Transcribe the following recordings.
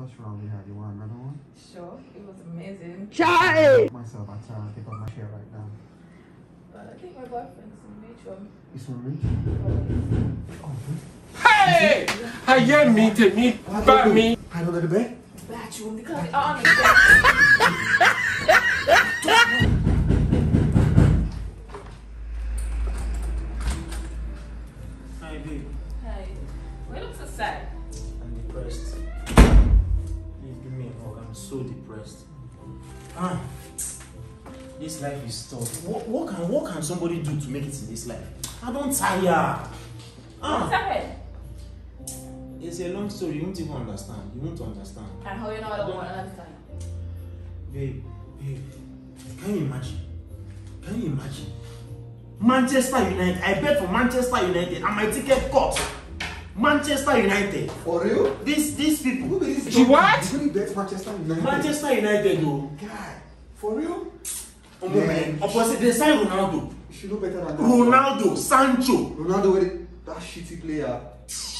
first round we had. You want another one? Sure, it was amazing. Myself, I try to take off my chair right now. But I think my boyfriend's in nature. This one, me? Oh, Hey! Ayé mi tèmi bá mi. I don't let it be. Bathroom because it honestly. Hi, babe. Hey, I'm so depressed. Ah, this life is tough. What, what can what can somebody do to make it in this life? I don't tire. What's Ah, happened? it's a long story. You won't even understand. You won't understand. And how you know I don't want another time? Babe, babe, can you imagine? Can you imagine? Manchester United. I bet for Manchester United and my ticket cut. Manchester United. For real? These these people. Who be this? She what? You really bet Manchester United? Manchester United though. Guy, for real? Omo Yeah. man, opposite they sign Ronaldo. You should know better than that. Ronaldo, Sancho. Ronaldo with that shitty player.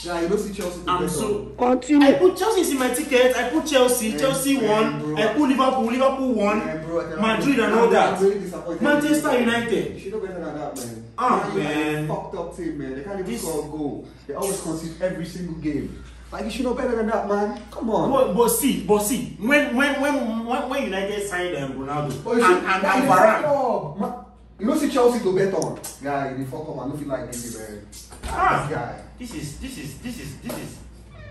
Yeah, you don't see Chelsea. to I'm so. on. I put Chelsea in my ticket. I put Chelsea. Man, Chelsea man, won. bro. I put Liverpool. Liverpool won. Man, bro, I cannot- Madrid and I'm- all I'm that. really disappointed. Manchester You United. should know better than that, man. Ah, Man, man. Fucked up team, man. They can't even This- score a goal. They always concede every single game. Like you should know better than that, man. Come on. But, but see, but see, when when when when, when United signed um, Ronaldo Oh, you and should- and, and Varane, You don't see Chelsea to bet on. Guy, they fuck up. I don't feel like this, man. Ah. This guy. this is this is this is this is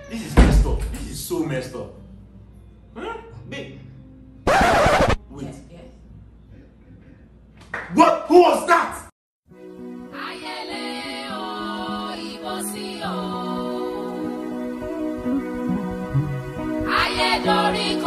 this is messed up. This is so messed up. Huh? Babe. Wait. Yes, yes. What? Who was that? Ayẹlẹ o, ìbọ̀sí o. Kodò.